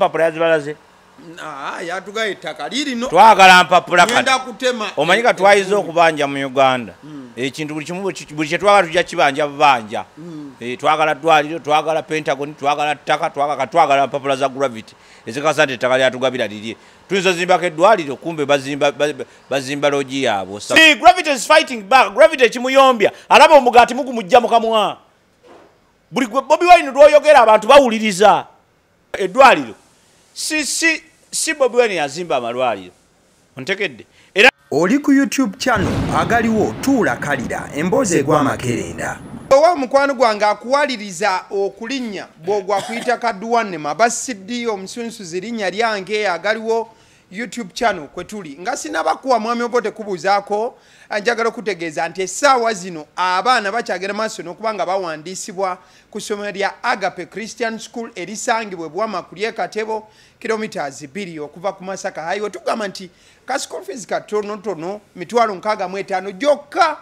empapula yazibalaze? Yatugaye ettaka lirino twagala mpapula omanyi ka e- twayiza evvubi. okubanja mu uganda? Ekintu buli kyetwagala tujja kibanja bubanja. Eh, twagala ddwaliro twagala pentagon twagala ttaka twagala mpapula za gravity. Ezikasa nti ettaka lyatugabira lirye. Tuyinza zimbako eddwaliro kumbe bazimba ba- ba- bazimba logi yaabwe. Gravity is fighting back. Gravity ekimuyombya alaba omugaati mugumujja mukamwa buli gwe bobi wine lwoyogera abantu bawuliriza. Eddwaliro si si si bobi wine yazimba amalwaliro ontekedde era oli ku youtube channel agaliwo tuula kalira emboozi egw'amakerenda owa mukwano gwange akuwaliriza okulinnya bwogwa kuyita kadduwannema basiddi omusunsuzi linnya lyange agaliwo youtube channel kwe tuli. Nga sinabakuwa mwami obo tekubuuzaako njagala okutegeeza nti essaawa zino abaana bakyagenda maaso n'okuba nga bawandiisibwa ku ssomero lya agape christian school erisangibwa bwama ku lyekatebo kilomitas 2 okuva ku masaka highway. Tugamba nti ka school fees katonotono mitwalo 65 gyokka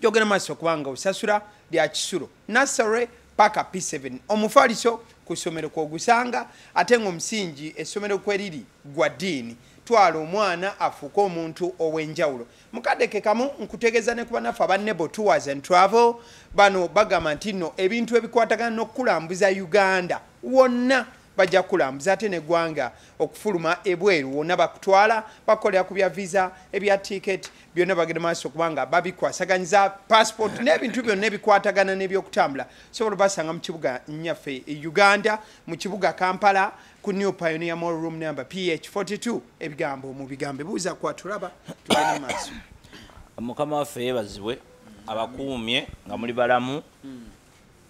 gyogera maaso kubanga osasula lya kisulo. Nasare paka p7 omufaliso ku ssomero kwogusanga ate ngaomusingi essomero kweriri gwa ddiini twala omwana afuuke omuntu ow'enjawulo. Mukadde ke kamu nkutegeeza ne kuba naffe abannebo tours and travel bano bagamba nti nno ebintu ebikwatagana n'okukulambuza uganda wonna bajja kukulambuza ate neggwanga okufuluma ebweru. Wonna bakutwala bakolera ku bya visa ebya ticket byonna bagenda maaso kubanga babikwasaganyiza passport n'ebintu byonna ebikwatagana n'ebyokutambula. Sobola basanga mu kibuga nyaffe e uganda mu kibuga kampala ku new pioneer mall room number ph 42 ebigambo mu bigambo ebuuza kwatulaba tugenda maaso. Mukama waffe yeebazibwe abakuumye nga muli balamu.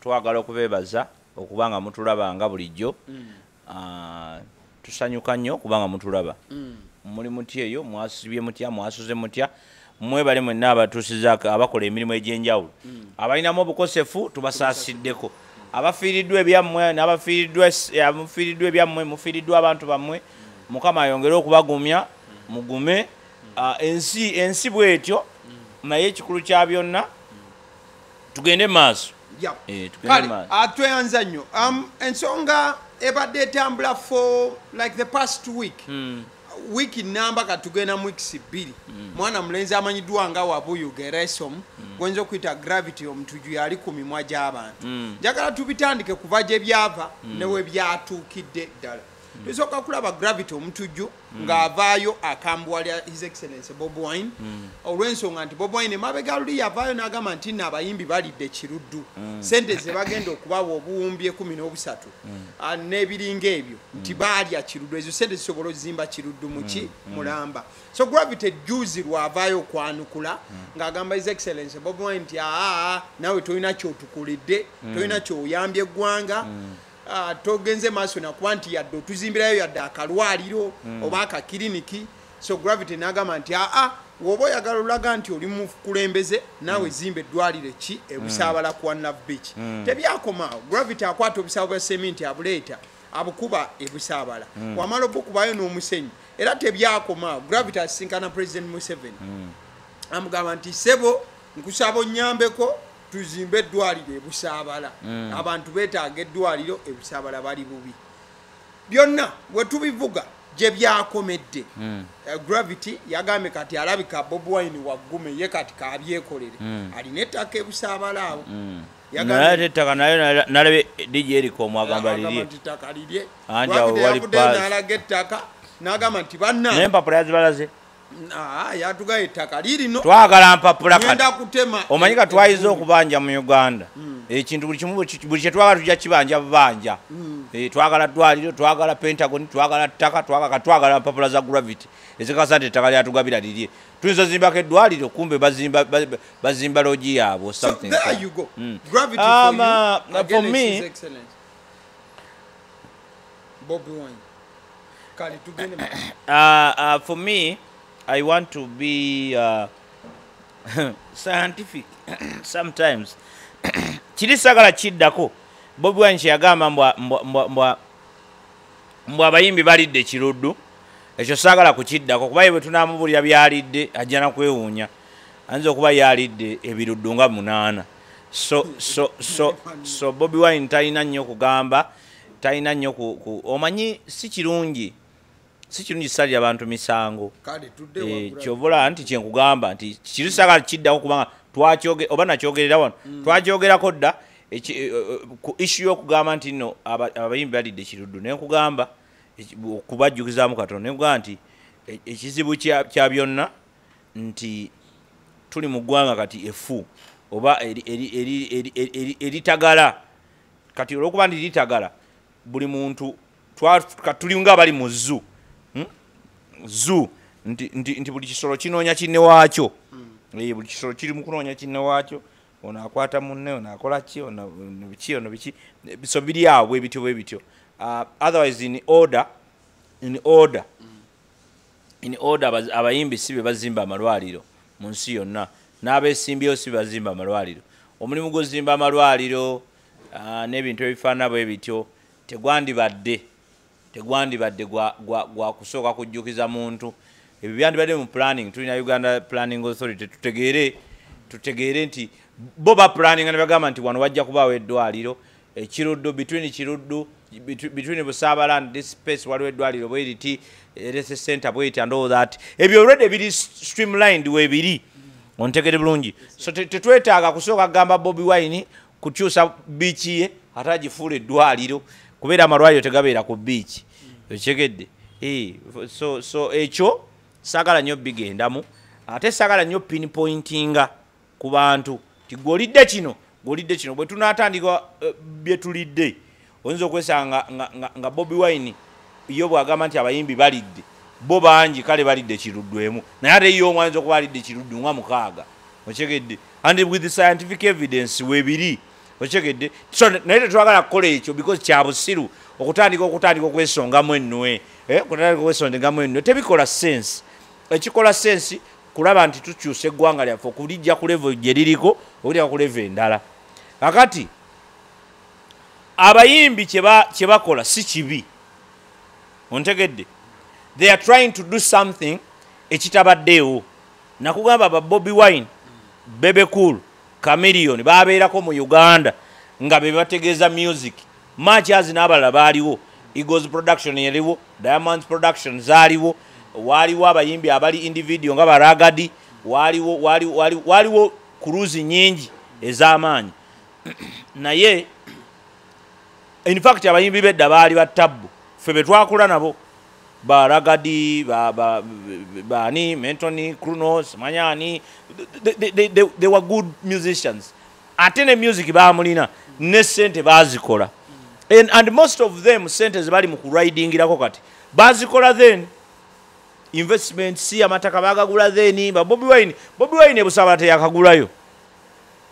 Twagala okubeebaza okuba nga mutulabanga bulijjo Ah, tusanyuka nnyo okuba nga mutulaba. Muli mutya eyo? Mwasibye mutya? Mwasuze mutya? Mwebale mwenna abatuusiza abakola emirimu egy'enjawulo. Abalinamu obukosefu tubasaasiddeko abafiiriddwa ebyammwe n'abafiiriddwa ebyammwe mufiiriddwa abantu bammwe. Mukama ayongere okubagumya mugume ensi ensi bwetyo naye ekikulu kya byonna tugende maaso. Eh, tugende kale maaso. atweyanza nnyo um, ensonga ebadde etambula for like the past week Hmm. wiiki namba katugenda mu weeks bbiri mwana mulenzi amanyiddwa nga wabuyu geresom Hmm. gwenza okuyita gravity omutuju yali ku mimwa gy'abantu Hmm. njagala tubitandike kuva gye byava newe byatuukidde ddala tusooka kulaba gravity omutujju ng'avaayo akambuwalya his excellence bob wine. Olw'ensonga nti bob wine emabega luli yavaayo n'agamba nti nno abayimbi balidde kiruddu. Sente ze bagenda okubawa obuwumbi ekumi n'obusatu. Ah, n'ebiringa ebyo nti baalya kiruddu. Ezo sente zisobola ozimba kiruddu muki mulamba so gravity juzi lwavaayo okwanukula ng'agamba his excellence bob wine nti aa nawe tolina kyotukoledde tolina kyoyambye eggwanga togenze maaso nakuba nti yadde otuzimbirayo yadde akalwaliro oba akakiriniki. So gravity nagamba nti aa woba oyagala olaga nti oli mukulembeze naawe zimba eddwaliro ki ebusaabala ku one beach? Tebyakomaawo gravity akwata obusaabo bwa seminti abuleeta abukuba ebusaabala. Wamala obukubayo n'omusenyu era tebyakomaawo gravity asisinkana president museveni. Amugamba nti sebo nkusaba onyambeko tuzimbe eddwaliro ebusaabala. Abantu betaaga eddwaliro ebusaabala bali bubi. Byonna wetubivuga gye byakomedde. Eh, gravity yagambye kati alabika bob wine waggume ye kati kabyekolere alina ettaka ebusaabala awo. Naye ate ettaka nayo nala- nalabe dj eriko omwagamba Agamba lirye. Nti ettaka? N'agamba nti naye banna empapula yazibalaze yatugayo ettaka lirino twagala mpapula kutema omanyi ka twayiza evvumbi. okubanja mu uganda ekintu buli kimu buli- kyetwagala tujja kibanja bubanja Eh, twagala ddwaliro twagala pentagon twagala ttaka twagala mpapula za gravity ezikasa nti ettaka lyatugabira lirye tuyinza zimbako eddwaliro kumbe bazimba ba- bazimba logi yaabwe. Mm. Um, for you. uh, me-. Bobby Wine. Kali tugende uh, uh, for me, I want to be uh, scientific sometimes. kiri sagala kiddako. Bobi wine kyeyagamba mbwa mbwa- mbwa- mbwa- mbwa abayimbi balidde kiruddu ekyo saagala kukiddako kuba ye bwe tunamubulira byalidde ajja nakwewuunya ayinza okuba yalidde ebiruddu nga munaana. So, so, so, so bobi wine talina nnyo kugamba talina nnyo ku- ku- omanyi si kirungi si kirungi salira abantu misango. Eh, kyovula nti kyenkugamba nti kirusagala kiddako kubanga oba nakyogerera wano twakyogerako dda eh, eh, ku issu y'okugamba nti nno aba- abayimbi balidde kiruddu. Naye nkugamba okubajjukizaamu katonda nekugamba nti e- ekizibu kya byonna nti tuli mu ggwanga kati efu oba eri- eri- eri- eri- eri- eri- eritagala. Kati olwokuba nti litagala buli muntu tuli nga abali mu zu zu nti, nti, nti buli kisolo kinoonya kinne waakyo. Eh, buli kisolo kiri mu kunoonya kinne waakyo. Ono akwata munne ono akola ki ono biki ono biki. Eh, so biri awo bwe bityo bwe bityo. Uh, otherwise in order in order. In order abayimbi si be bazimba amalwaliro mu nsi yonna. N'abeesimbyewo si bazimba amalwaliro. Omulimu gw'ozimba amalwaliro ah, n'ebintu ebifaanana bwe bityo tegwandibadde tegwandibadde gwa- kusooka kujjukiza muntu. Ebyo byandibadde mu planning tulina uganda planning authority tutegeere tutegeere nti bo bapulaninga ne bagamba nti wano wajja kubaawo eddwaliro. Ekiruddu between kiruddu between between busaabaland this space waliwo eddwaliro bweriti rese center bweriti and all that. Ebyo olwedde biri streamlined webiri ontegere bulungi. So te- tetwetaaga kusooka kugamba bobi wine kukyusa biiki ye ate agifuula eddwaliro kubeera amalwaliro tegabeera ku biiki. Okitegedde? So so ekyo saagala nnyo bigendamu. Ate saagala nnyo pinpointinga ku bantu ti gwolidde kino gwolidde kino bwe tunaatandika eh, bye tulidde oyinza okwesanga nga, bobi wine yo bwagamba nti abayimbi balidde bo bangi kale balidde kiruddu emu. Naye ate yo omwayinza okuba alidde kiruddu nga mukaaga. Okyegedde and with scientific evidence webiri okyegedde. So naye tetwagala kukola ekyo because kya busiru. Okutandika okutandika okwesongamu ennwe eh, okutandika okwesongamu ennwe tebikola sense. Ekikola sensi kulaba nti tukyusa eggwanga lyaffe okulijja ku levo gye liriko okulya ku levo endala. Kakati abayimbi kye ba- kye bakola si kibi. Ontegedde. They are trying to do something ekitabaddeewo. Nakugamba ba bobi wine bebe cool camilion babeerako mu uganda nga be bategeeza music. Machas n'abalala baaliwo eagles production yaliwo diamonds production zaaliwo waaliwo abayimbi abali individual nga baragadi waaliwo waaliwo waaliwo- kuruzi nyingi ez'amaanyi. Naye in fact abayimbi bedda baali batabbu ffe betwakula nabo baragadi ba- ba- bani mentony crunos manyani they, they, they, they, were good musicians. Ate ne music bamulina ne sente bazikola and, and most of them sente zebali mu kuridingirako kati. Bazikola then investment si amataka bagagula then ba bobi wine. Bobi wine ebusaba teyakagulayo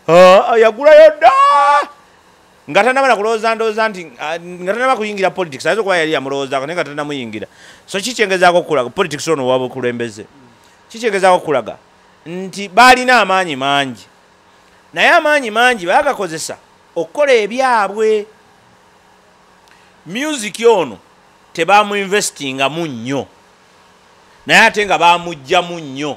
Ah, yagulayo dda nga tanamala kulowooza ndowooza nti ah, nga tanaba kuyingira politics ayinza okuba yali yamulowoozaako naye nga tanamuyingira. So kikyengezaako okulaga? Politics ono waba okulembeze kikyengezaako okulaga? Nti baalina amaanyi mangi. Naye amaanyi mangi baagakozesa okukola ebyabwe. Music ono tebamuinvestingamu nnyo. Naye ate nga bamugjamu nnyo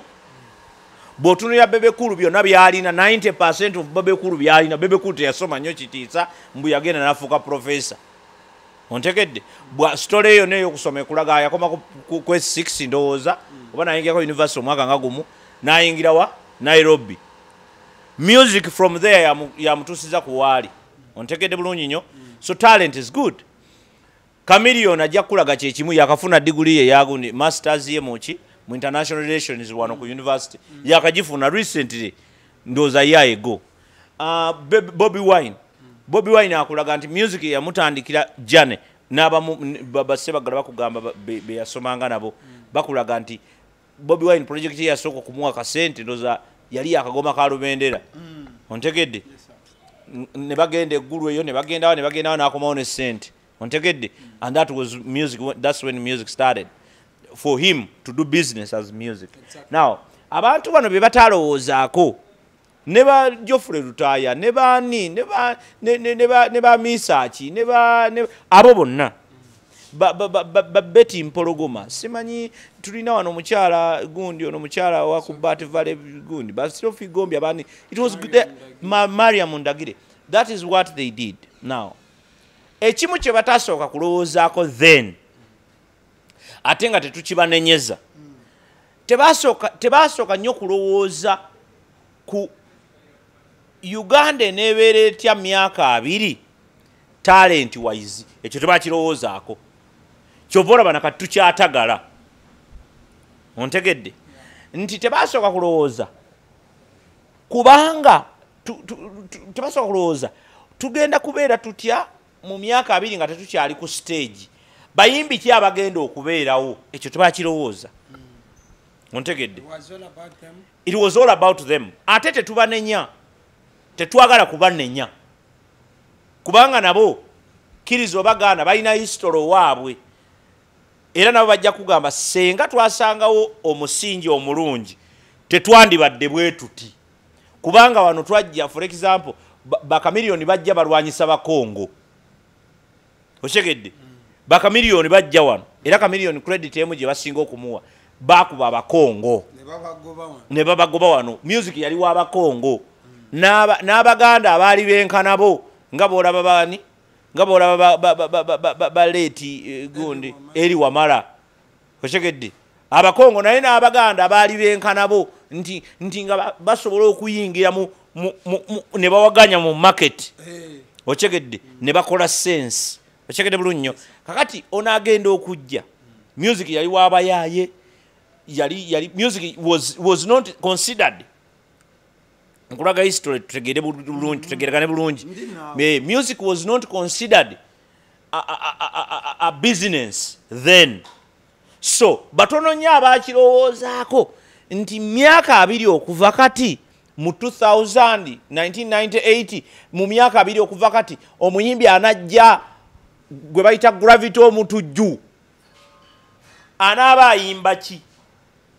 bw'otunulira bebekulu byonna byalina 90 of bebekulu byalina bebekulu teyasoma nnyo kitiisa mbu yagenda nafuuka profesa ontegedde? Bwa sitole eyo neyokusoma ekulaga yakoma ku- ku- kwe 6 ndowooza oba nayingirako university omwaka nga gumu nayingira wa? Nairobi. Music from there yamu- yamutuusiza ku waali ontegedde bulungi nnyo? So talent is good. Camilion ajja kukulaga kyekimu yakafuna diguli ye yagundi masters ye muki mu international relations wano ku university. Yakagifuna recently ndooza ye ego uh, bobi wine. Bobi wine akulaga nti music yamutandikira jane n'abasebagala bakugamba ba- be nabo. Bakulaga nti bobi wine project yasooka okumuwa kasente ndooza yali yakagoma ka lubendera. Ontegedde? N- ne bagenda eggulu eyo ne bagendawo ne bagendawo n'akomawo ne sente ontegedde? And that was music that's when music started for him to do business as music. Now abantu bano bye batalowoozaako ne ba jofure lutaaya ne baani ne ba- misaaki abo bonna. Ba- ba- ba- ba- ba beti mpologoma simanyi tulina wano omukyala gundi ono mukyala wakubat vale gundi basofi gombi abani it was mariam ndagire. That is what they did. Now ekimu kye batasooka kulowoozaako then ate nga tetukibanenyeza. Tebasooka nnyo kulowooza ku uganda eneebeera etya myaka abiri talent wise ekyo tebakirowoozaako kyova olaba nakati tukyatagala ontegedde? Nti tebasooka kulowooza. Kubanga tebasooka kulowooza. Tugenda kubeera tutya mu myaka abiri nga tetukyali ku stage bayimbi ki abagenda okubeerawo ekyo tebakirowooza. Ontegedde it was all about them. Ate tetubanenya tetwagala kubanenya. Kubanga nabo kiriza obagaana balina history waabwe. Era nabo bajja kugamba senga twasangawo omusingi omulungi tetwandibadde bwe tuti. Kubanga wano twajja for example ba- bakamiliyoni bajja balwanyisa bakongo. Okyegedde bakamiliyoni bajja wano. Era kamiliyoni credit emu gye basinga okumuwa bakuba abakongo. Ne babagoba wano. Music yali wabakongo N'aba- n'abaganda abaali benkanabo nga bolaba bani nga bolaba baleeti gundi eri wamala. Okyegedde. Abakongo naye n'abaganda abaali benkanabo nti nti nga ba- basobola okuyingira mu- ne bawaganya mu market. Okyegedde. Ne bakola sense. Okyegedde bulungi nnyo kakati onaagenda okujja music yali wabayaaye yali yali music was, was not considered. Nkulaga history tutegere bulungi tutegeregane bulungi. Music was not considered a, a, a, a, a, a business then. So batono nnyo abakirowoozaako nti myaka abiri okuva kati mu 2000 1998 mu myaka abiri okuva kati omuyimbi anajja gwe bayita gravity omutujju anaaba ayimba ki?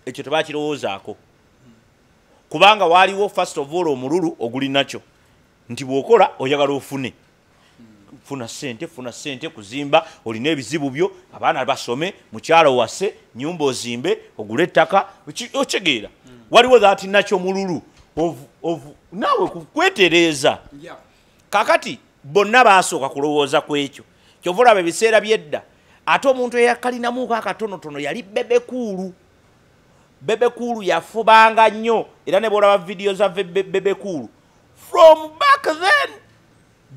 Ekyo tebakirowoozaako. Kubanga waaliwo first of all omululu oguli nakyo. Nti bw'okola oyagala ofune. Funa sente funa sente kuzimba olina ebizibu byo abaana basome mukyalo wase nyumba ozimbe ogule ettaka oki- okitegeera waliwo that nakyo mululu. Naawe kwetereeza. Kakati bonna basooka kulowooza ku ekyo kyova olaba ebiseera byedda. Ate omuntu eyakalinamuko akatonotono yali bebekuulu bebekuulu yafubanga nnyo era ne bwolaba vidiyo za Bebe- bebekuulu from back then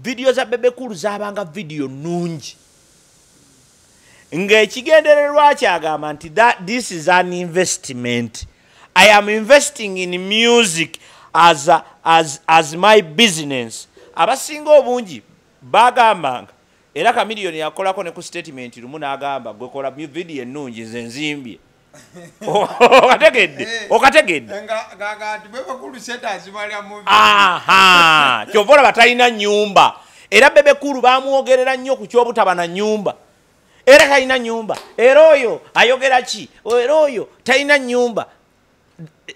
vidiyo za bebekuulu zabanga vidiyo nungi ng'ekigendererwa kyagamba nti this is an investment. I am investing in music as, a, as, as my business. Abasinga obungi bagambanga era kamiliyoni yakolako ne ku statement lumu n'agamba gwekola vidiyo ennungi nze nzimbye. Okategedde? Okategedde? mu aha! Kyova olaba talina nyumba era bebekulu bamwogerera nnyo ku kyobutaba na nyumba era talina nyumba era oyo ayogera ki? Era oyo talina nyumba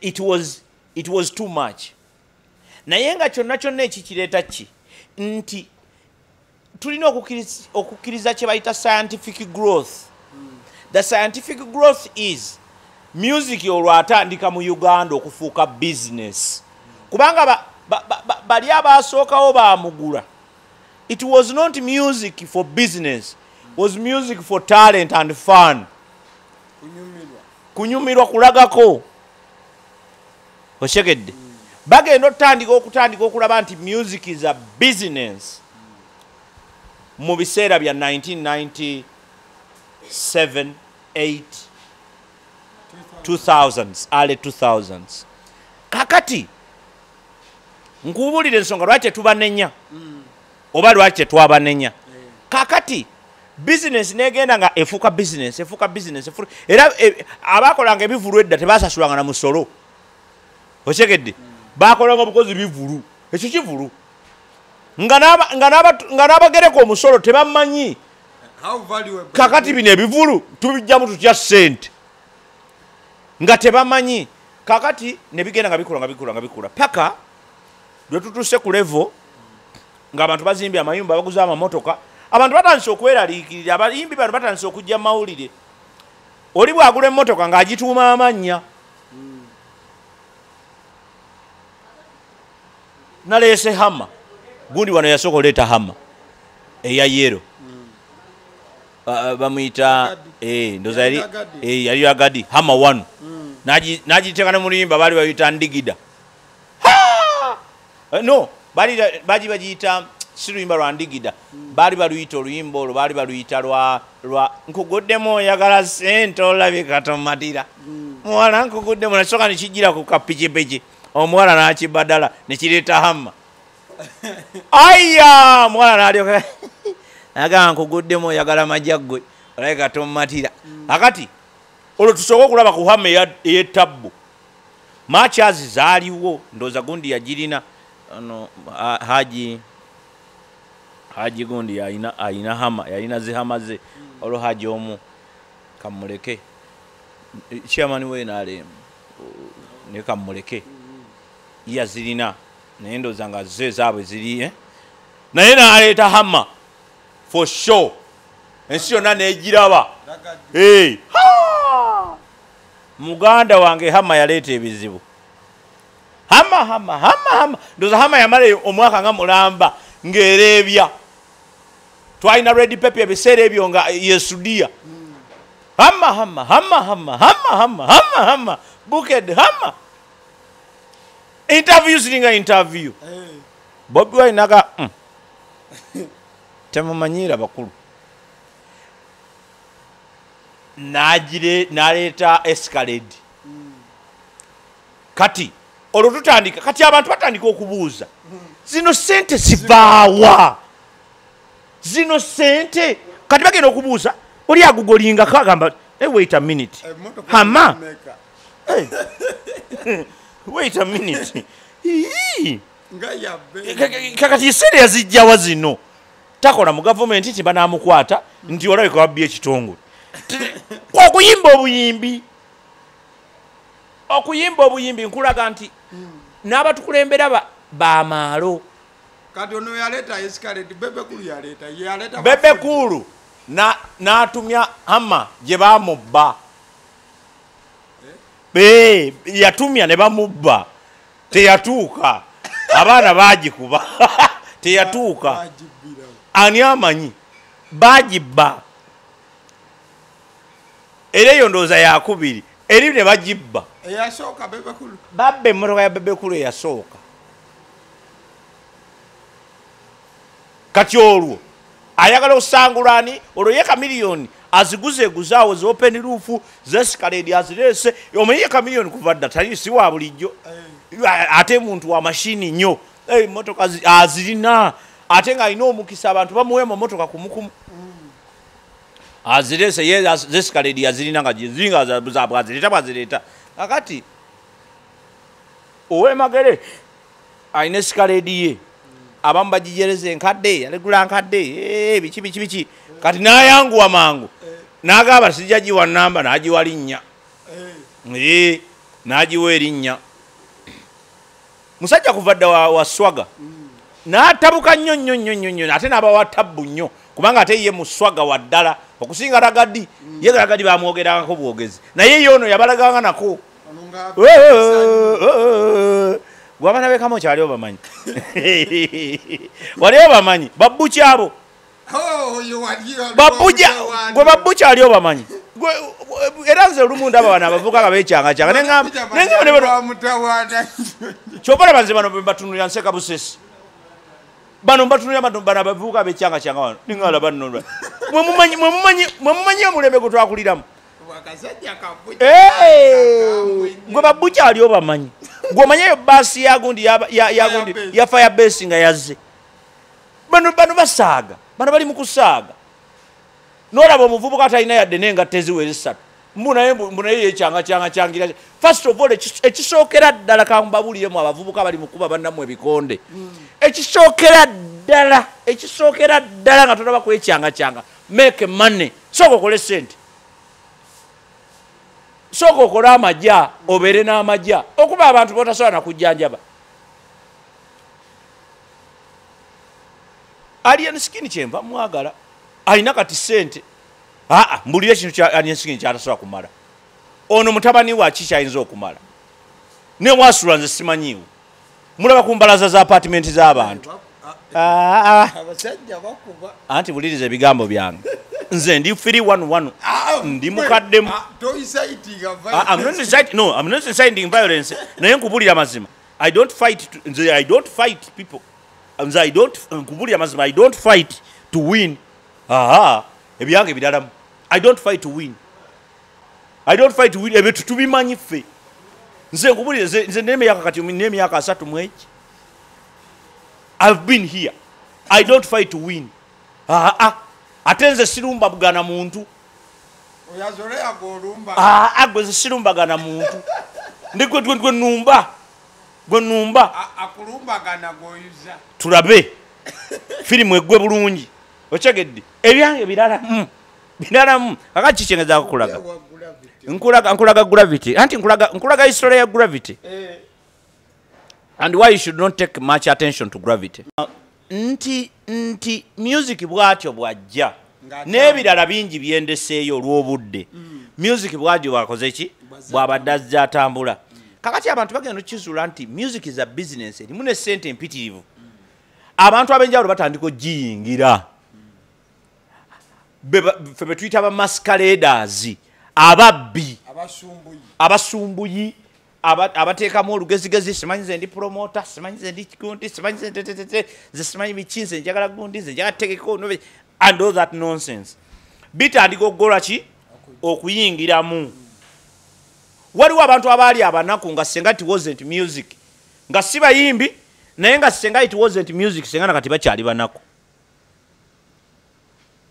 it was, it was too much. Naye nga kyonna kyonna ekikireeta ki? Nti tulina okukkiriz- okukkiriza kye bayita scientific growth. The scientific growth is music olwo atandika mu uganda okufuuka business. Kubanga ba- ba- ba- ba- bali abasookawo bamugula it was not music for business was music for talent and fun. Kunyumirwa. Kulagako. Okyegedde bagenda otandika okutandika okulaba nti music is a business mu biseera bya 1997 8 2000s early 2000s kakati nkubulira ensonga lwaki tetubanenya? Oba lwaki tetwabanenya? Kakati bizinesi negenda nga efuuka bizinesi efuuka bizinesi era e, abakolanga ebivulu edda tebasasulanga na musolo. Okyegedde bakolanga obukozi bivulu ekyo kivulu nga n'aba- nga n'aba- nga n'abagereka omusolo tebamanyi kakati bino ebivulu tubijjamu tutya sente nga tebamanyi kakati nebigenda nga bikula nga bikula nga bikula. Paka lwe tutuse ku levo ngaabantu bazimbye amayumba baguze amamotoka abantu batandise okweraliikirira abayimbi bano batandise okujja mawulire. Oli bwagula emmotoka ng'agituuma amannya. Naleese hama gundi wano yasooka oleeta hama eya yero. Uh, bamuyita eh, ndoza yali Agadi. agadi hama one. Nagi- nagiteeka ne mulimba baali bayita ndigida! Eh, no baali bagiyita si luyimba lwa ndigida. Baali baluyita oluyimba olwo baali baluyita lwa nkuguddemu oyagala sente olabye katomatira muwala nkuguddemu nasooka nekijjira ku kapikipiki omuwala nakibadala nekireeta hamma aya muwala nalyoka nagamba nkuguddemu oyagala majja ggwe olabye katomatira akati olwo tusooke okulaba ku hama eya- ey'ettabbu machazi zaaliwo ndooza gundi yagirina ano ha- haji haji gundi yalina alina hama yalina zihama ze. Olwo haji omu kamuleke chairman wenalem ne kamuleke yazirina naye ndooza nga ze zaabwe ziri eh? naye naleeta hama for sure. Ensi yonna negiraba. Muganda wange hama yaleeta ebizibu. Hama hama hama hama ndoza hama yamala omwaka nga mulamba ng'ereebya. Twalina red pepe ebiseera ebyo nga yesudiya hama hama hama hama hama hama hama hama buked hama interview ziringa interview. Bobi wainaga mm. temumanyira bakulu. N'agire- n'aleeta escalade. Kati olwo tutandika kati abantu batandika okubuuza zino sente zivaawa zino sente kati bagenda okubuuza oli agugolingako agamba hey, wait a minute. Hama. wait a minute. Kakati eseera yazijjawa zino. Takola mu gavumenti nti banamukwata nti olabika wabbye ekitongole okuyimba obuyimbi. Okuyimba obuyimbi nkulaga nti n'abatukulembera ba- bamaalo kati ono yaleeta escalade bebekulu yaleeta yaleeta bebekulu na- n'atumya hama gye bamubba yatumya ne bamubba. Teyatuuka. Abaana bagikuba. Teyatuuka. Ani amanyi? Bagibba. Era eyo ndowooza yakubiri. Eri ne bagibba. Babba emmotoka ya bebekulu eyasooka. Kati olwo ayagala osangulani olwo ye kamiliyoni aziguzeeguze awo ziopeni ruufu zesikaledi azireese omanyi ye kamiliyoni kuva dda tali si wa bulijjo. Ate muntu wa mashini nnyo. Emotoka azirina ate ng'alina omukisa abantu bamuweema motoka kumukumu azireese ye zesikaledi azirina nga ziringa bwazireeta bwazireeta kakati owemagere alina esikaledi ye. Abamu bagijereza enkadde yalegula nkadde. Biki biki biki kati nayanguwa mangu. Nagamba sijja giwa namba nagiwa linnya. Eh, nagiwa erinnya. Musajja kuva dda wa, wa swaga natabuka nnyo nnyo nnyo nnyo nnyo ate nabawa tabbu nnyo kubanga ate ye mu swaga wa ddala okusinga ragadi ye ragadi bamwogerangako bwogezi. Naye ye ono yabalaganga nako. Ono nga gwabana bekamo kyali obamanyi wali obamanyi babbu babuja gwe babukyali obamanyi? Era nze olumu ndaba bano abavubuka nga bekyangakyanga. Kyobalaba nze bano batunulira nseka busesi. Bano mbatunulira bano abavubuka bekyangakyanga wano niŋala banno mwemumanyi omulembe gwe twakuliramu? Gwe babukyali obamanyi? Gweomanyi eyo baasi yagundi ya fire base nga yazze? Bano basaaga. Bano bali mu kusaaga. Nolaba omuvubuka atalina yadde nengatta eziwera esatu mbunaye yekyangacanga kyangira first of all ekis- ekisookera ddala kambabuliremu abavubuka bali mukuba bannamu ebikonde. Ekisookera ddala ekisookera ddala nga tonaba kwekyangacanga make money. Sooka okole sente sooka okole amajja obeere n'amajja okuba abantu botasobola nakujjanjaba alien skin kyenva mwagala. Alina kati sente. Aa mbulira ekintu kya alien skin kyatasobola kumala. Ono mutabani wa ki kyayinza okumala? Newasula nze simanyiiwo. Mulaba ku mbalaza za apatimenti z'abantu anti buliriza ebigambo byange. Nze ndi 311 Ah, ndi mukaddemu. ah, no, I'm not inciting violence. naye nkubulira mazima. I don't fight nze i don't fight people nze i don't nkubulira mazima i don't fight to win. Aha ebyange ebiralamu i don't fight to win. I don't fight to win. Ebyo tubimanyi ffe nze nkubulira nze nemyaka kati nemyaka asatu mweki i've been here. I don't fight to win. Aa ate nze sirumbagana muntu. Oyazoleyaga olumba. Aa gwe nze sirumbagana muntu. Ndigwe gwe- gwe numba gwe numba akulumbagana gwoyuza tulabe. Firimu eggwe bulungi. Okyegedde? Ebyange biralamu. Biralamu. Kakati kikyengeza kukulaga? Wa gravity. nkulaga nkulaga gravity. Anti nkulaga nkulaga history ya gravity. Eh, and why you should not take much attention to gravity? Nti nti music bwatyo bwajja. N'ebirala bingi byendeseeyo olw'obudde. Music bwatyo bwakoze ki? Bwabadde azza atambula kakati abantu bagenda okukizuula nti music is a business erimu ne sente empitirivu. Abantu ab'enjawulo batandika ogiyingira ffe betuyita abamascaladers ababbi abasumbuyi. abasumbuyi aba- abateekamu olugezigezi simanyi ze ndi promota simanyi ze ndi gundi simanyi ze tetete ze simanyi biki nze njagala gundi nze njagala tegeko and all that nonsense. Bitandika okugola ki? Okuyingiramu waliwo abantu abaali abanaku nga senga it wasn't music nga si bayimbi naye nga senga it wasn't music senga nakati bakyali banaku.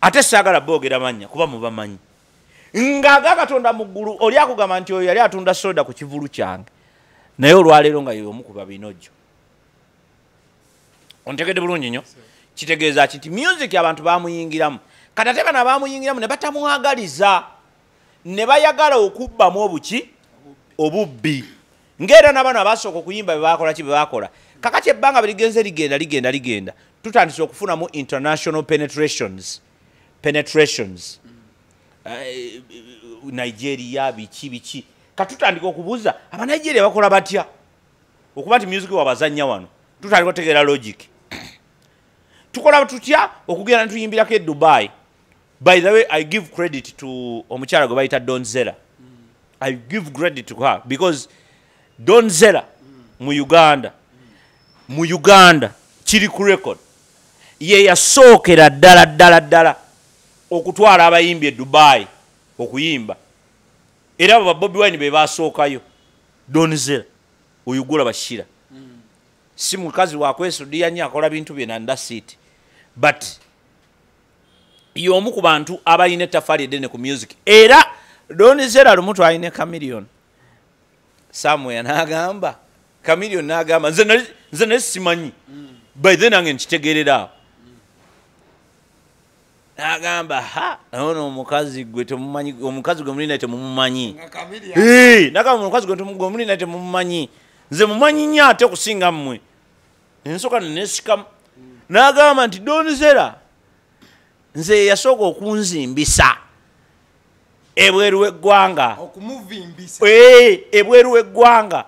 Ate saagala boogera mannya kuba mubamanyi ng'aga katonda mu ggulu oli akugamba nti oyo yali atunda soda ku kivulu kyange. Naye olwaleero nga yomu ku babinojjo ontegedde bulungi nnyo? Kitegeeza ki nti music abantu bamuyingiramu kati ate bana bamuyingiramu ne batamwagaliza ne bayagala okubbamu obuki obubbi. Ngaera nabano abasooka okuyimba bebakola ki bebakola kakati ebbanga berigenze ligenda ligenda ligenda tutandise okufunamu international penetrations. Penetrations. Eh, nigeria biki biki. Katutandika okubuuza abanigeria bakola batya? Okuba nti music wabazanya wano. Tutandika otegeera logic. Tukola tutya okugenda netuyimbirako e dubai? By the way i give credit to omukyala gwe bayita donzera i give credit to her because donzera mu uganda mu uganda kiri ku record. Ye yasookera ddala ddala ddala okutwala abayimbi e dubai okuyimba. Era abo babobi wine be basookayo. Donzera oyugula bashira. Si mukazi wakwesudiya nyo akola bintu bye nandasiti but y'omu ku bantu abalina ettafaali eddene ku music. Era donzera lumu twalina camilion samuel n'agamba camilion n'agamba nze nali simanyi. By then nange nkitegerera awo n'agamba ha ono omukazi gwe temumanyi omukazi gwe mulina temumumanyi. Nagamba omukazi gwe mulina temumumanyi. Nze mumanyi nnyo ate okusinga mmwe. Ensooka nenesikamu n'agamba nti donzera nze yasooka okunzimbisa ebweru w'eggwanga. Eh, ebweru w'eggwanga.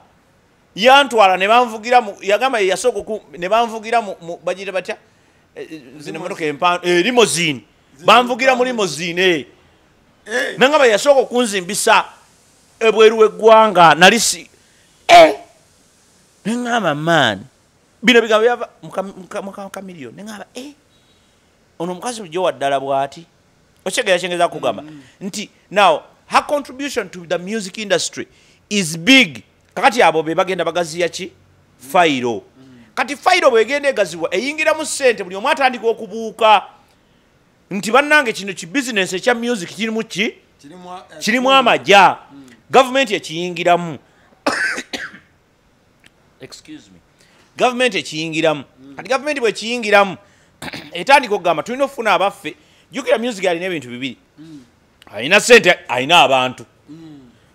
Yantwala ne banvugira yagamba yasooka ne banvugira bagiyita batya? Eh, eh, zino emotoka empa limozini banvugira mu limozini Eh, nangamba yasooka okunzimbisa ebweru w'eggwanga nali si Eh! neŋŋamba maani bino bigambo byava mukamiliyoni neŋŋamba ono omukazi bujo waddala bw'ati okitegeera kyengeza kugamba nti now her contribution to the music industry is big. Kakati abo be bagenda bagaziya ki? Fayiro. Kati fayiro bwegenda egazibwa eyingiramu sente buli omu atandika okubuuka. Nti bannange kino ki bizinesi ekya music kirimu ki? Kirimu eh, amajja gavumenti ekiyingiramu. Excuse me. Gavumenti ekiyingiramu. Kati gavumenti bwekiyingiramu etandika okugamba tulina okufuna abaffe jukira music alina ebintu bibiri. Alina sente alina abantu.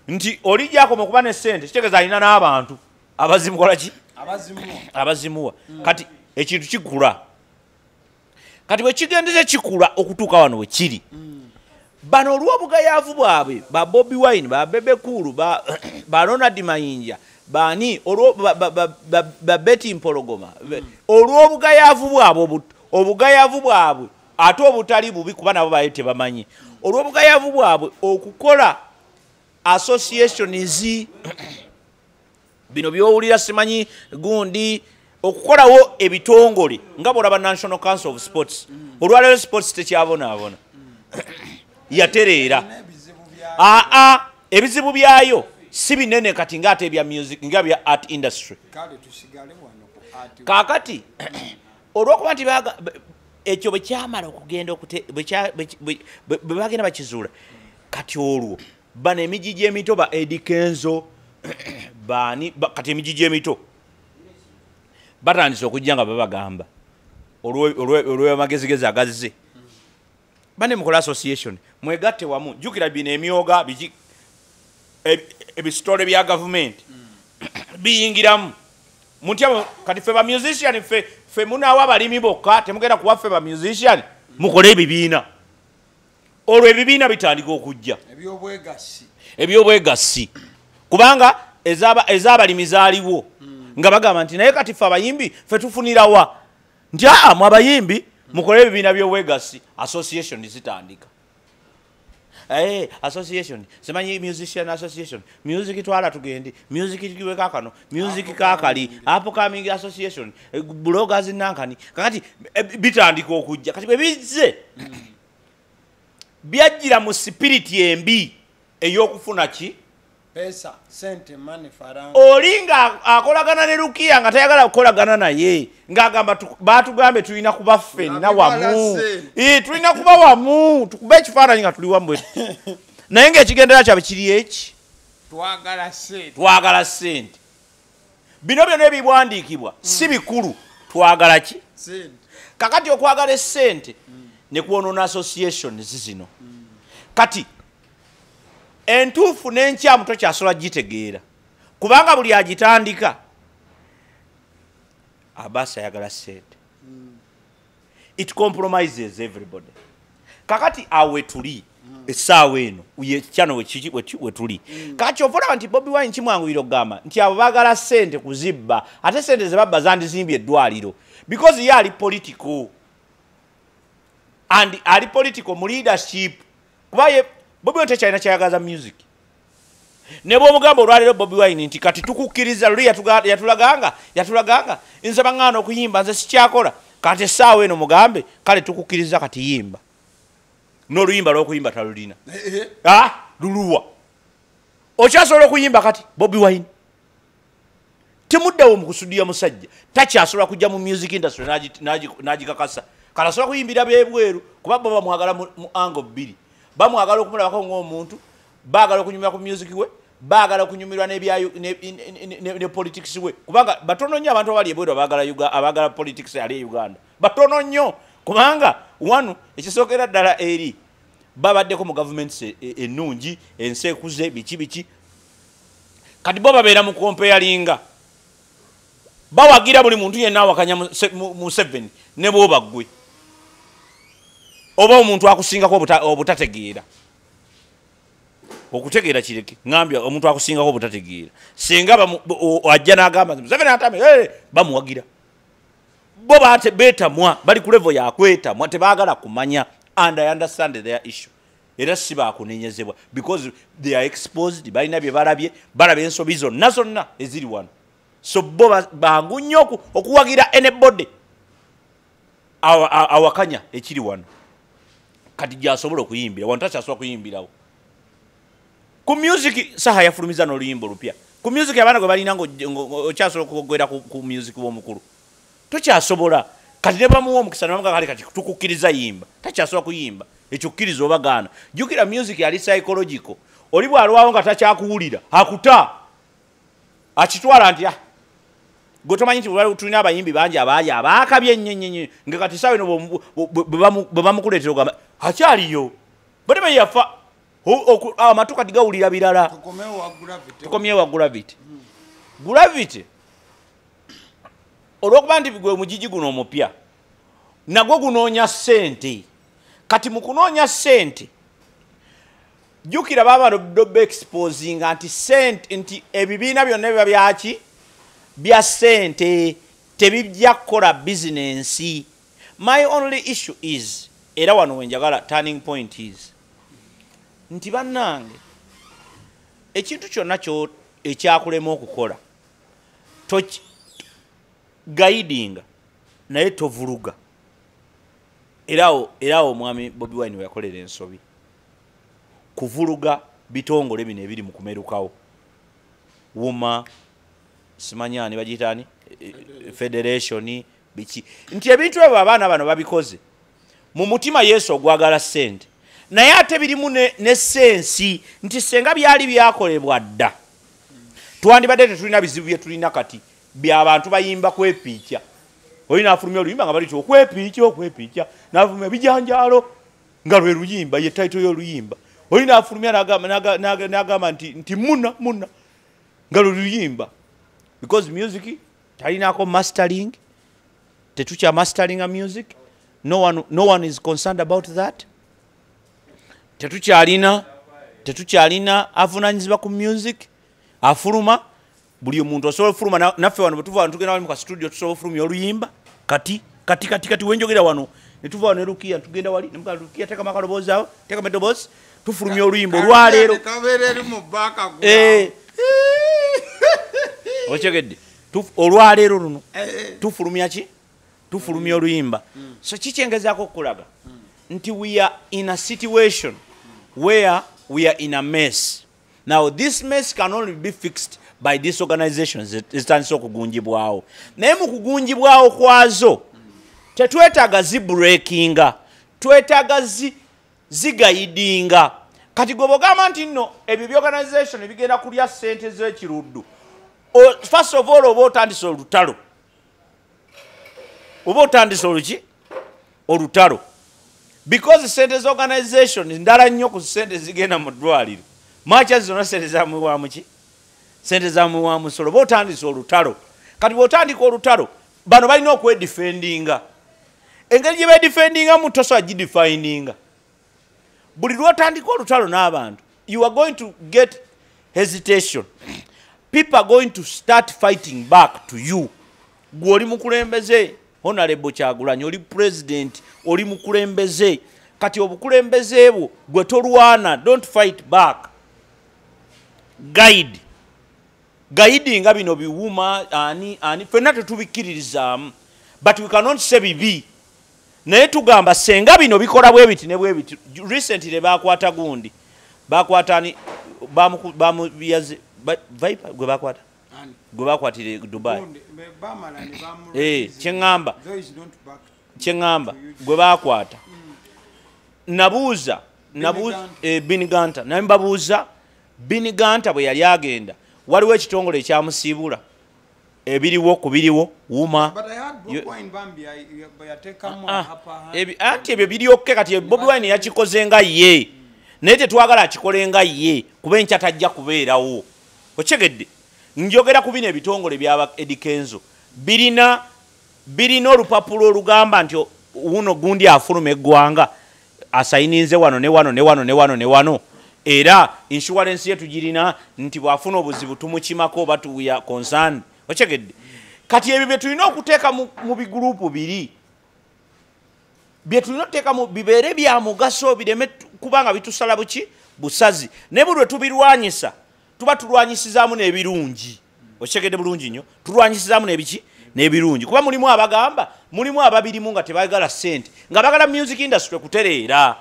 Nti olijjakoma okuba ne sente kitegeeza alina n'abantu. Abazimukola ki? Abazimu abazimuwa. Kati ekintu kikula kati bwekigendeze kikula okutuuka wano wekiri bano olw'obugayaavu bwabwe ba bobi wine ba bebe kulu ba, ba ronald mayinja bani olwo- ba- ba- ba- ba- beti mpologoma Be- olw'obugayaavu bwabwe obu- obugayaavu bwabwe ate obutali bubi kuba nabo baye tebamanyi. Olw'obugayavu bwabwe okukola associations bino byowulira simanyi gundi okukolawo ebitongole nga bwolaba national council of sports. Olwaleero sports tekyabonaabona yatereera. Aa ebizibu byayo si binene kati ngaate ebya music nga bya art industry. Kale tusigale wano ku ati kaakati olwokuba nti ekyo bwe kyamala okugenda okute- bwe bagenda bakizuula kati olwo bano emigigi emito ba edikenzo baani ba- kati emigigi emito batandise okujja nga babagamba olw'amagezigezi agazze. Bane mukola association mwegatte wamu jukira bino emyoga biki eb- ebisitole bya gavumenti biyingiramu. Mutya kati fe ba musician fe fe munawa abalimi bokka temugenda kuwa fe ba musician mukole ebibiina. Olwo ebibiina bitandika okujja. Ebyobwegassi. Kubanga ezaba- ez'abalimi zaaliwo nga bagamba nti naye kati fe abayimbi fe tufunirawa nti aa mu abayimbi mukole ebibiina byobwegassi. Association zitandika Eh, association. Simanyi musician association. Music twala tugende music kiwe kakano. Music kakali. upcoming association. Eh, bloggers nankani kakati eh, bitandika okujja. Kati bwe bizze. Byajjira mu sipiriti embi. Ey'okufuna ki pesa sente mani faranga. Oli nga akolagana ne lukiya nga tayagala kukolagana naye ng'agamba tu- batugambe tulina kuba ffenna wamu. Eh, tulina kuba wamu. Tukube ekifaananyi nga tuli wamu. Naye ng'ekigendera kyabwe kiri eki? Twagala sente. Bino byonna ebibwandiikibwa si bikulu. Twagala ki? Kakati okwagala essente ne kwonoona associations zino kati entuufu n'enkyamu tokyasobola gitegeera kubanga buli agitandika abaasi ayagala ssente. It compromises everybody. Kakati awe tuli essaawa eno kyano wetuli kakati ova olaba nti bobi wine kimwanguyira okugamba nti abo baagala ssente kuzibba ate ssente zebabba zandizimbye eddwaliro. Because ye ali political. And ali political mu leadership. Kuba bobi wine tekyalina kyayagaza music. Ne bwomugamba olwaleero bobi wine nti kati tukukkiriza luli yatulaganga yatulaganga. Nze baŋŋaana okuyimba nze sikyakola. Kati essaawa eno mugambe kale tukukkiriza kati yimba. N'oluyimba lw'okuyimba talulina. Eh, Ah, luluwa. Okyasobola okuyimba kati? Bobi wine. Temuddawo mu kusudiya musajja. Takyasobola kujja mu music industry n'agi- n'agi- n'agikakasa kale asobola kuyimbira byebweru kuba bo bamwagala mu ango bbiri bamwagala okumulabako ng'omuntu baagala okunyumira ku music we baagala okunyumirwa ne, politics we. Kubanga batono nnyo abantu abali ebweru abaagala politics ali e uganda. Batono nnyo. Kubanga wanu ekisookera ddala eri babaddeko mu gavumenti e- ennungi ensi ekuze biki biki. Kati bo babeera mu kompeyalinga bawagira buli muntu yenna awakanya mu se- mu- mu seven ne bwoba ggwe oba omuntu akusingako obuta- obutategeera. Okutegeera kireke ŋambye omuntu akusingako obutategeera. Singa ajja n'agamba museveni atame bamuwagira. Bo beetamwa bali ku levo yakwetamwa tebaagala kumanya and i understand their issue. Era si bakunenyezebwa because they are exposed balina bye balabye balaba ensobi zonna zonna eziri wano. So bo ba- bangu nnyo oku- okuwagira a- awakanya ekiri wano kati gyasobola okuyimbira wano takyasobola kuyimbirawo. Ku music saha yafulumiza n'oluyimba olupya. Ku music abaana gwe balina ng'ojje- ngo- ngo- okyasobola okugwera ku, music w'omukulu. Tokyasobola. Kati ne bamuwa omukisa nebamuga kale kati tukukkiriza yimba. Takyasobola kuyimba. Ekyo kkiriza obagaana jjukira music yali psychological. Oli bwalwawo nga takyakuwulira akuta. Akitwala nti "Ah, gwe tomanyi nti tulina abayimbi bangi abaali abaakabye ennyo nga kati saawa eno bwe bamukuleetera ogamba akyaliyo batebe yafa O- oku- amatu kati gawulira birala. Tukomewo wa gravity. Gravity. Olwokuba nti gwe mugigi guno omupya nagwo gunoonya ssente. Kati mu kunoonya ssente jjukira baaba doba exposinga nti sente nti ebibiina byonna biba byaki bya ssente tebijja kukola bizinensi my only issue is era wano wenjagala turning point is nti bannange ekintu kyonna kyo ekyakulema okukola gayidinga naye tovuluga. Era awo era awo omwami bobi wine we yakolera ensobi. Kuvuluga bitongole bino ebiri mu kumerukawo. Wuma simanyani bagiyitani federation biki? Nti ebintu ebyo abaana bano babikoze mu mutima yesu ogwagala sente naye ate birimu ne, sensi nti senga byali byakolebwa dda. Twandibadde tetulina bizibu bye tulina kati byabantu bayimba kwepiikya. Olina afulumya oluyimba nga baliti okwepiikya okwepiikya. Nafulumya bijanjaalo nga lwe luyimba ye taito y'oluyimba. Olina afulumya n'agamba- n'aga- n'aga- n'agamba nti nti muna muna nga lwe luyimba. Because music talinako mastering tetukya masteringa music no one, no one is concerned about that? Tetukyalina tetukyalina avunanyizibwa ku music afuluma. Buli omuntu osobola ofuluma na- naffe wano bwetuva wano tugenda wali muka studio tusobola ofulumya oluyimba. Kati kati kati kati wenjogera wano netuva wano ne lukiya tugenda wali nemuga lukiya tekama akaloboozi awo tekama edoboozi tufulumya oluyimba olwaleero. Eh. okyegedde. Olwaleero luno Eh, tufulumya ki tufulumya oluyimba. So kikyengezaako okulaga nti we are in a situation where we are in a mess. Now this mess can only be fixed by these organizations ezitandise okugunjibwawo naye mu kugunjibwawo kwazo tetwetaaga zibreakinga twetaaga zi- zigayidinga. Kati gwe bwogamba nti nno ebyo byorganization bigenda kulya sente z'ekiruddu first of all oba otandise olutalo oba otandise oluki olutalo. Because sente zorganization ndala nnyo ku sente zigenda mu ddwaliro. Makya zonna sente zamuwamuki sente zamuwa musolo oba otandise olutalo. Kati bwotandika olutalo bano balina okwedifendinga engeri gye bedifendingamu tosobola gidefininga buli lwotandika olutalo n'abantu you are going to get hesitation. People are going to start fighting back to you. Gwe oli mukulembeze honorable kyagulanyi oli president oli mukulembeze. Kati obukulembeze bwo gwe tolwana don't fight back. Guide. Guide nga bino biwuma ani ani fenna tetubikiririzaamu but we cannot say bibi naye tugamba senga bino bikola bwe biti ne bwe biti. Recently bakwata gundi. Bakwata ani bamuku- bamuyaze ba- viper gwe bakwata gwe bakwatire dubai. Eh, kyeŋŋamba. Kyeŋŋamba gwe bakwata. Nabuuza nabuuza- Ganta. eh, biniganta naye mbabuuza biniganta bwe yali agenda waliwo ekitongole ekyamusiibula ebiriwo ku biriwo wuma. Anti ebyo biryokke kati bobi wine yakikoze nga ye. Naye tetwagala akikole nga ye kuba enkya tajja kubeerawo. Okyegedde njogera ku bino ebitongole byaba edikenzo birina birina olupapulo olugamba nti wuno gundi afuluma eggwanga asayininze wano ne wano ne wano ne wano ne wano. Era insurance ye tugirina nti bwafuna obuzibu tumukimako oba tuya concern. Okyegedde? Kati ebyo bye tulina okuteeka mu bigurupu biri bye tulina okuteeka mu bibeere bya mugaso bireme kubanga bitusala buki? Busazi. Naye buli lwe tubirwanyisa tuba tulwanyisizaamu n'ebirungi. Okitegedde bulungi nnyo. Tulwanyisizaamu n'ebiki? N'ebirungi. Kuba mulimu abagamba mulimu ababirimu nga tebagala ssente nga bagala music industry kutereera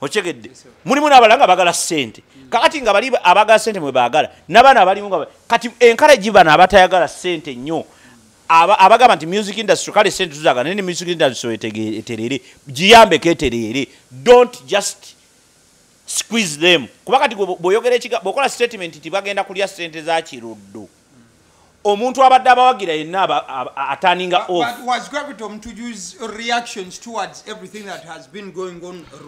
okitegedde? Mulimu n'abalala nga bagala ssente. Kakati nga bali abagala ssente mwe baagala n'abaana abalimu nga kati encourage bano abatayagala ssente nnyo. Aba- abagamba nti music industry kale sente tuzagala naye ne music industry eterere giyambeko eterere don't just squeeze them. Kuba kati bw'oyogera ekiga bw'okola statement nti bagenda kulya sente za kiruddu omuntu abadde abawagira yenna ataninga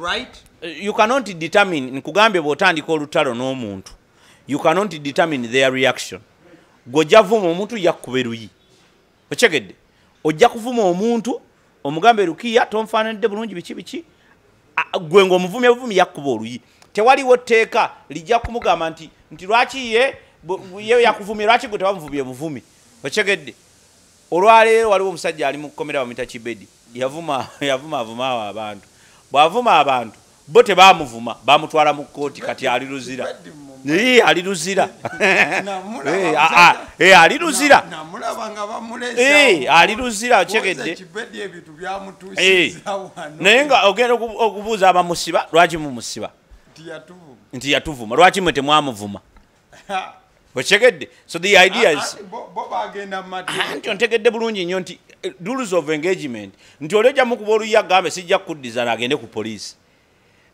right? you cannot determine nkugambye bw'otandika olutalo n'omuntu you cannot determine their reaction. Gw'ojja vuma omuntu yakkuba eruyi. Okyegedde? Ojja kuvuma omuntu omugambe rukiya tonfaananidde bulungi biki biki? Gwe ngaomuvumi buvumi yakkuba oluyi tewaliwo tteeka lijja kumugamba nti nti lwaki ye ye yakuvumye lwaki gwe tewamuvumye buvumi? Okyegedde. Olwaleero waliwo omusajja ali mu kkomera bamwita kibedi yavuma yavuma avuma awo abantu. Bwavuma abantu bo tebamuvuma bamutwala mu kooti kati ali luzira. Ee, ali luzira. Ali luzira. Ali luzira okyegedde. Naye nga ogenda okubu- okubuuza abamusiba lwaki mumusiba nti yatuvuma. Lwaki mwe temwamuvuma? Okyegedde so the idea is bo bagenda mu Ah, nti ontegedde bulungi nnyo nti eh, rules of engagement. Nti oli ojja mukuba oluyi agambe sijja kukuddiza naagende ku poliisi.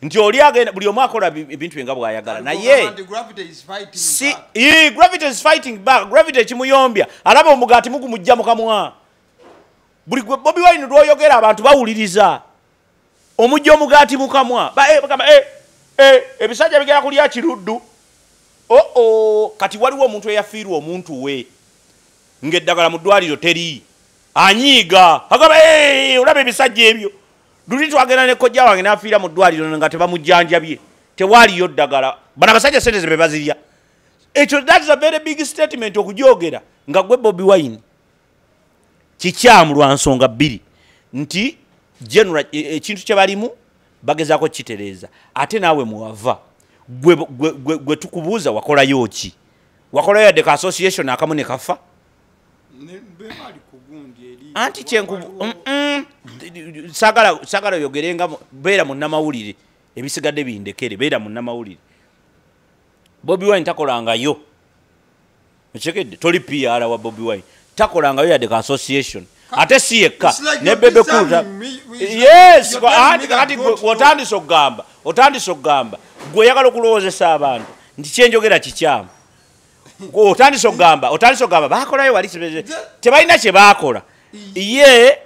Nti oli agenda buli omu akola bi- ebintu bye nga bw'ayagala. Naye Nti gravity is fighting si gravity is fighting back. Gravity ekimuyombya alaba omugaati mugumujja mukamwa buli gwe bobi wine lwoyogera abantu bawuliriza. Omujja omugaati mukamwa Ba- bagamba, eh, ebisajja bigera kulya kiruddu. Oo kati waliwo omuntu eyafiirwa omuntu we ng'eddagala mu ddwaliro teri. Anyiiga agamba "Eh, olaba ebisajja ebyo. Luli twagenda ne kojja wange n'afiira mu ddwaliro nga tebamujjanjabye. Tewaliyo ddagala. Bano abasajja sente ze be bazirya. Ekyo that is a very big statement okugyogera nga gwe bobi wine. Kikyamu lwa nsonga bbiri. Nti general e- ekintu kye balimu bagezaako kitereeza ate naawe mwava. Gwe, gwe, gwe, gwe tukubuuza wakolayo ki? Wakolayo yadde ka association akamu ne kafa? Anti kyenku Waliwo- mm, mm, sagala sagala oyogerenga beera mu nnamawulire. Ebisigadde bindekere beera mu nnamawulire. Bobi wine takolangayo. Okitegedde toli pr wa bobi wine. Takolangayo yadde ka association ate si yekka ne bebe kuluta. yes gwe- otandise okugamba otandise okugamba. Gwe oyagala okulowoozesa abantu nti kyenjogera kikyamu. Otandise okugamba otandise okugamba bakolayo wali tebalina kye bakola ye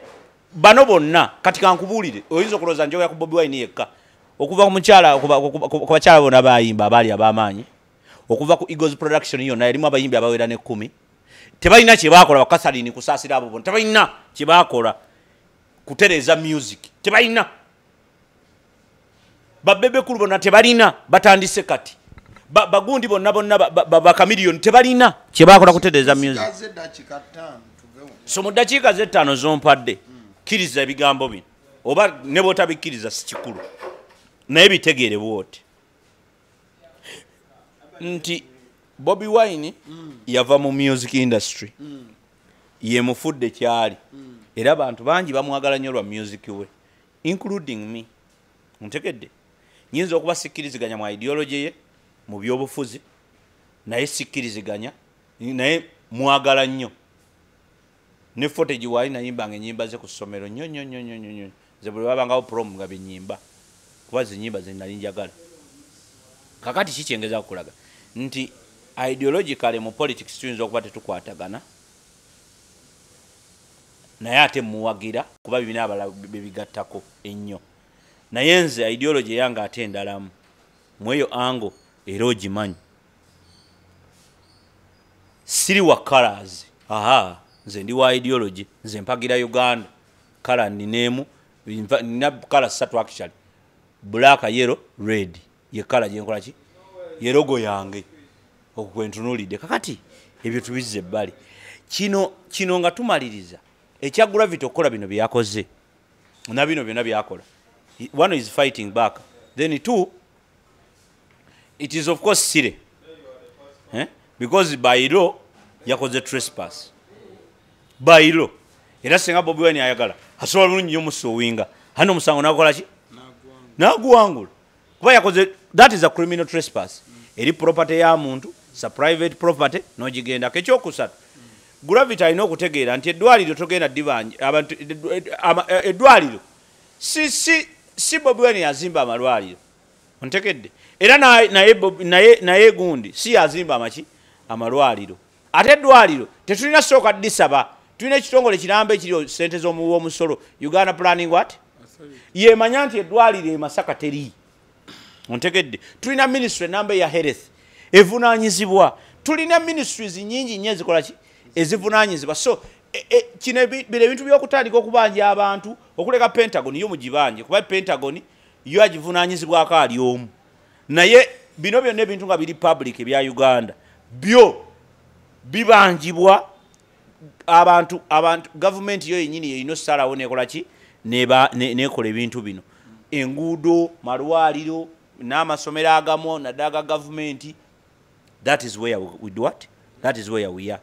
bano bonna kati kankubuulire oyinza okulowooza njogera ku bobi wine yekka? Okuva ku bakyala bonna bayimba abaali ab'amaanyi? Okuva ku eagles production yonna erimu abayimbi abawera nekkumi tebalina kye bakola bakasalini kusaasira abo bonna tebalina kye bakola kutereeza music tebalina. Babebekulu bonna tebalina batandise kati. Ba- bagundi bonna bonna ba- ba- ba- bakamiliyoni tebalina kye bakola kutereeza music. So mu ddakiika zettaano zompadde kkiriza ebigambo bino. Oba ne bwotabikkiriza si kikulu. Naye bitegeere bwoti. Nti bobi wine yava mu music industry. Yemufudde kyali. Era abantu bangi bamwagala nnyo lwa music we including me. Ntegedde. Nyinza okuba sikkiriziganya mu ideology ye mu byobufuzi naye sikkiriziganya naye mwagala nnyo. Ne footage waali nayimbanga enyimba ze ku ssomero nnyo nnyo nnyo nnyo nnyo ze buli wabangawo prom nga benyimba kuba zenyimba zenali njagala. Kakati kikyengeza kukulaga? Nti ideologically mu politics tuyinza okuba tetukwatagana. Naye ate muwagira kuba bibina abalala bebigattako ennyo. Naye nze ideology eyange ate endalamu mweyo ango era ogimanyi. Siri wa colors aha nze ndi wa ideology nze mpagira uganda. Kala nineemu nva- nina kala ssatu actually. Black yellow red. Ye kala gyenkola ki? Ye logo yange okwentunulidde kakati ebyo tubizza ebbali. Kino kino nga tumaliriza ekya gravity okukola bino byakoze na bino byonna byakola one is fighting back. Then two it is of course sire. Eh? because by law yakoze trespass. By law era singa bobi wine ayagala asobola bulungi nyo omusuuwinga hano omusango nakola ki? Naguwangula kuba yakoze that is a criminal trespass. Eri property ya muntu sa private property nogigendako ekyokusatu. Gravity alina okutegeera nti eddwaliro togenda abantu ama- eddwaliro. Si bobi wine yazimba amalwaliro. Ontekedde era naye- gundi si yazimba amaki amalwaliro. Ate eddwaliro tetulina sooka disaba tulina ekitongole kirambe ekiri sente z'omumusolo uganda planning what? Yemanya nti eddwaliro emasaka teri ontegedde. Tulina ministry enamba eya health evunanyizibwa. Tulina ministries nyingi nnyo ezikola ki? Ezivunanyizibwa. So e- e, kino bino ebintu byokutandika okubanja abantu okuleka pentagon yo mugibanje kuba pentagon yo agivunanyizibwako ali omu. Naye bino byonna ebintu nga biri public ebya uganda byo bibanjibwa abantu abantu gavumenti yo yenyini yerina osalawo nekola ki? Neba- ne- nekola ebintu bino. Enguudo malwaliro n'amasomero agamu naddala ga gavumenti that is where we, do what? That is where we are.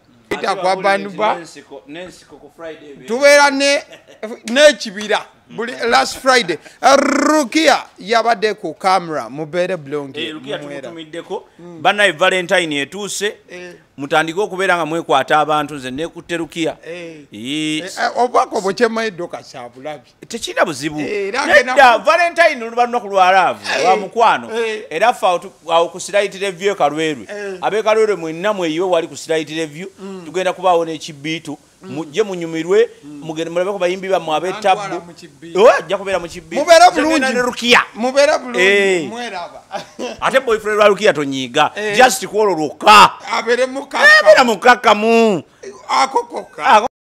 Kwa Friday ebeera. tubeera ne- n'ekibira buli last friday. Rukia yabadde ku camera mubeere Eh, bulungi lukiya mumwera. tumutumiddeko bannaye valentine etuuse Eh. mutandike okubeera nga mwekwata abantu nze nekutte lukiya Eh. Eh, Eh, obubaka obwo kyemanyidde okakyabulabi tekirina buzibu. Eh, nedda ku- valentine luba lunaku lwalaavu Eh, lwa mukwano. Eh. era ffe awo ku sirayiti vyu ekalwerwe Eh. abekalwerwe mwenna mweyiwe wali ku sirayiti vyu tugenda kubaawo n'ekibiitu mujje munyumirwe mugende mulabeko bayimbi bammwe ab'ettabu Nantwala mu kibiitu. Oh, ajja kubeera mu Nze ngenda bulungi. mubeere bulungi. Eh. mweraba. Ate boyfriend lwa lukiya tonyiiga. Eh. just kwolwo lwokka abeere beera mukaka mukakkamu akokoka. Ako-